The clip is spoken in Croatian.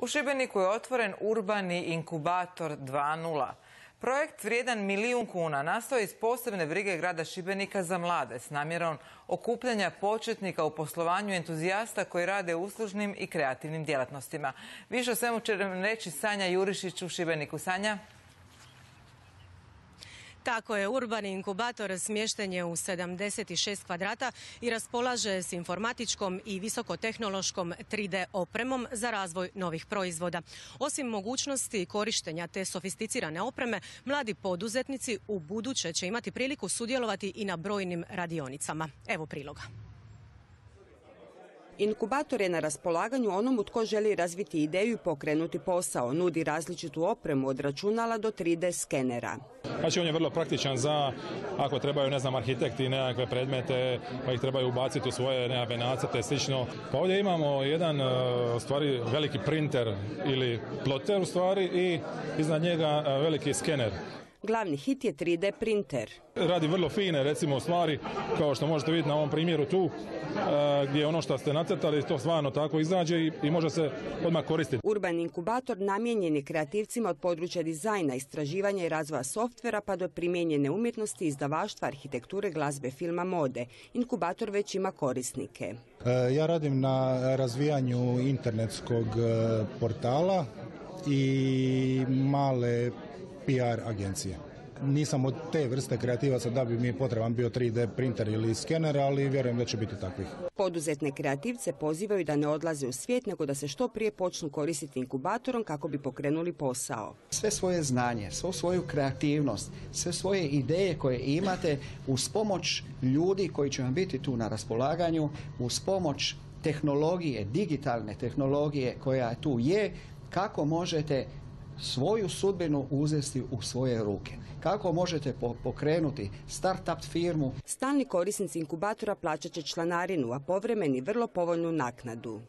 U Šibeniku je otvoren urbani inkubator 2.0. Projekt vrijedan milijun kuna nastao iz posebne brige grada Šibenika za mlade s namjerom okupljanja početnika u poslovanju entuzijasta koji rade uslužnim i kreativnim djelatnostima. Više o svemu će reći Sanja Jurišić u Šibeniku. Sanja? Tako je, urbani inkubator smješten je u 76 kvadrata i raspolaže s informatičkom i visokotehnološkom 3D opremom za razvoj novih proizvoda. Osim mogućnosti korištenja te sofisticirane opreme, mladi poduzetnici u buduće će imati priliku sudjelovati i na brojnim radionicama. Evo priloga. Inkubator je na raspolaganju onomu tko želi razviti ideju i pokrenuti posao. Nudi različitu opremu od računala do 3D skenera. Znači on je vrlo praktičan za ako trebaju ne znam arhitekti nekakve predmete pa ih trebaju ubaciti u svoje nekakve nacrte slično. Pa ovdje imamo jedan e, stvari veliki printer ili ploter u stvari i iznad njega e, veliki skener. Glavni hit je 3D printer. Radi vrlo fine recimo stvari kao što možete vidjeti na ovom primjeru tu e, gdje ono što ste nacrtali to stvarno tako izađe i, i može se odmah koristiti. Urban inkubator namijenjen je kreativcima od područja dizajna, istraživanja i razvoja softvera pa do primijenjene umjetnosti, izdavaštva, arhitekture, glazbe, filma, mode. Inkubator već ima korisnike. E, Ja radim na razvijanju internetskog e, portala i male PR agencije. Nisam od te vrste kreativaca da bi mi potreban bio 3D printer ili skener, ali vjerujem da će biti takvih. Poduzetne kreativce pozivaju da ne odlaze u svijet, nego da se što prije počnu koristiti inkubatorom kako bi pokrenuli posao. sve svoje znanje, svu svoju kreativnost, sve svoje ideje koje imate uz pomoć ljudi koji će vam biti tu na raspolaganju, uz pomoć tehnologije, digitalne tehnologije koja tu je, kako možete svoju sudbinu uzeti u svoje ruke. Kako možete po- pokrenuti start-up firmu, Stalni korisnici inkubatora plaćat će članarinu, a povremeni vrlo povoljnu naknadu.